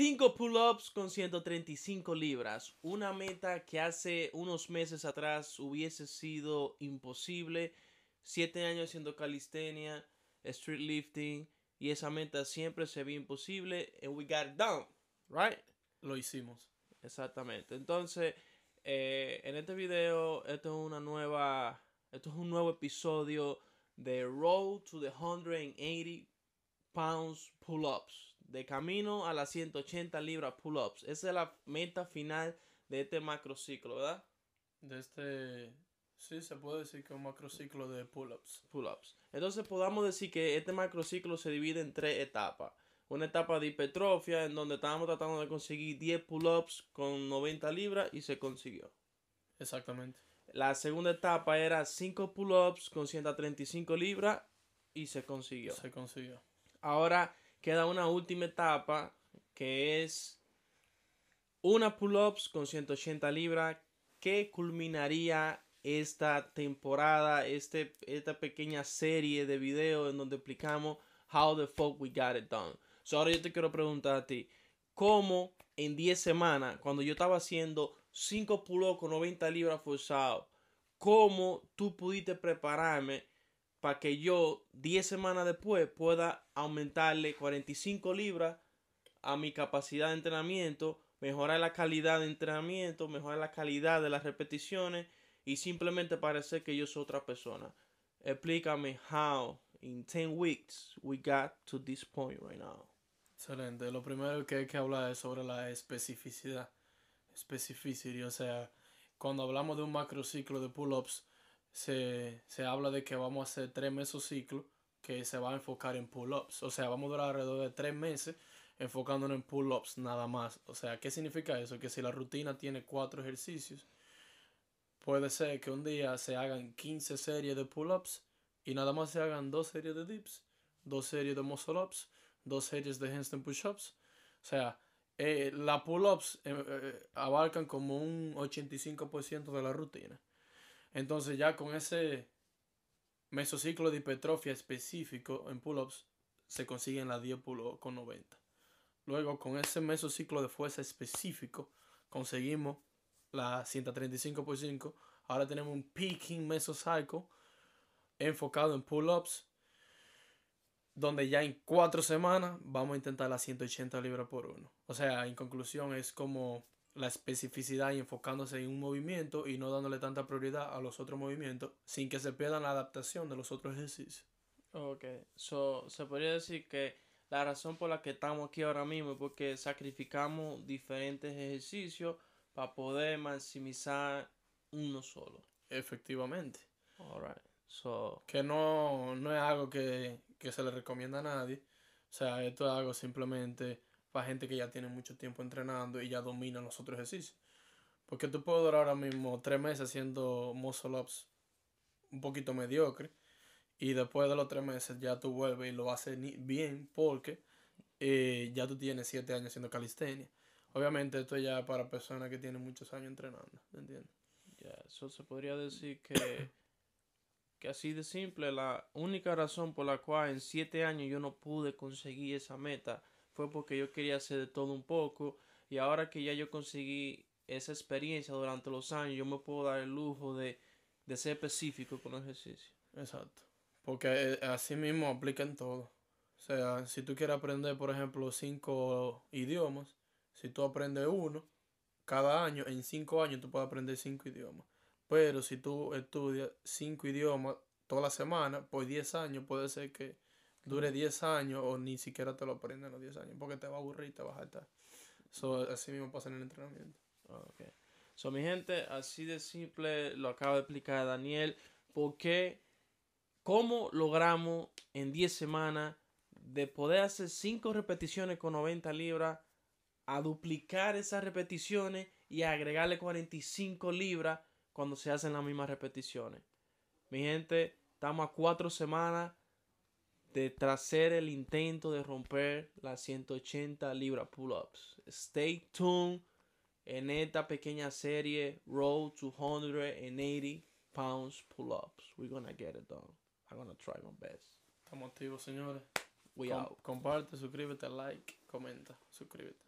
5 pull-ups con 135 libras. Una meta que hace unos meses atrás hubiese sido imposible. Siete años haciendo calistenia, street lifting. Y esa meta siempre se ve imposible. And we got it done. Right? Lo hicimos. Exactamente. Entonces, eh, en este video, esto es una nueva. Esto es un nuevo episodio de Road to the 180 Pounds Pull-Ups. De camino a las 180 libras pull-ups. Esa es la meta final de este macrociclo, ¿verdad? De este. Sí, se puede decir que es un macrociclo de pull-ups. Pull-ups. Entonces, podamos decir que este macrociclo se divide en tres etapas. Una etapa de hipertrofia en donde estábamos tratando de conseguir 10 pull-ups con 90 libras y se consiguió. Exactamente. La segunda etapa era 5 pull-ups con 135 libras y se consiguió. Se consiguió. Ahora queda una última etapa que es una pull-ups con 180 libras que culminaría esta temporada, este, esta pequeña serie de videos en donde explicamos how the fuck we got it done. So ahora yo te quiero preguntar a ti, ¿cómo en 10 semanas, cuando yo estaba haciendo 5 pull-ups con 90 libras forzados, cómo tú pudiste prepararme para que yo 10 semanas después pueda aumentarle 45 libras a mi capacidad de entrenamiento, mejorar la calidad de entrenamiento, mejorar la calidad de las repeticiones y simplemente parecer que yo soy otra persona. Explícame how in 10 weeks we got to this point right now. Excelente. Lo primero que hay que hablar es sobre la especificidad. Specificity, o sea, cuando hablamos de un macrociclo de pull-ups, se, se habla de que vamos a hacer tres mesociclos que se va a enfocar en pull-ups. O sea, vamos a durar alrededor de tres meses enfocándonos en pull-ups nada más. O sea, ¿qué significa eso? Que si la rutina tiene cuatro ejercicios, puede ser que un día se hagan 15 series de pull-ups y nada más se hagan dos series de dips, dos series de muscle-ups, dos series de handstand push-ups. O sea, eh, las pull-ups eh, eh, abarcan como un 85% de la rutina. Entonces ya con ese mesociclo de hipertrofia específico en pull-ups se consiguen las 10 pull-ups con 90. Luego con ese mesociclo de fuerza específico conseguimos la 135 por 5. Ahora tenemos un peaking mesocycle enfocado en pull-ups donde ya en cuatro semanas vamos a intentar las 180 libras por uno. O sea, en conclusión es como la especificidad y enfocándose en un movimiento y no dándole tanta prioridad a los otros movimientos sin que se pierda la adaptación de los otros ejercicios. Ok, so, se podría decir que la razón por la que estamos aquí ahora mismo es porque sacrificamos diferentes ejercicios para poder maximizar uno solo. Efectivamente. Alright, so, Que no, no es algo que, que se le recomienda a nadie. O sea, esto es algo simplemente para gente que ya tiene mucho tiempo entrenando y ya domina los otros ejercicios. Porque tú puedes durar ahora mismo tres meses haciendo muscle ups un poquito mediocre y después de los tres meses ya tú vuelves y lo haces bien porque eh, ya tú tienes siete años haciendo calistenia. Obviamente esto ya para personas que tienen muchos años entrenando, ¿entiendes? ya, so se podría decir que, que así de simple, la única razón por la cual en siete años yo no pude conseguir esa meta fue porque yo quería hacer de todo un poco y ahora que ya yo conseguí esa experiencia durante los años, yo me puedo dar el lujo de, de ser específico con el ejercicio. Exacto. Porque eh, así mismo aplica en todo. O sea, si tú quieres aprender, por ejemplo, cinco idiomas, si tú aprendes uno, cada año, en cinco años tú puedes aprender cinco idiomas. Pero si tú estudias cinco idiomas toda la semana, por 10 años, puede ser que dure 10 años o ni siquiera te lo aprendas en los 10 años, porque te va a aburrir y te va a hartar. So, así mismo pasa en el entrenamiento. Ok. So, mi gente, así de simple lo acaba de explicar Daniel. Porque, ¿cómo logramos en 10 semanas de poder hacer 5 repeticiones con 90 libras a duplicar esas repeticiones y agregarle 45 libras cuando se hacen las mismas repeticiones? Mi gente, estamos a 4 semanas de hacer el intento de romper las 180 libras pull-ups. Stay tuned en esta pequeña serie Road to 180 pounds pull-ups. We're gonna get it done. I'm gonna try my best. Estamos activos, señores. We Com- out. comparte, suscríbete, like, comenta, suscríbete.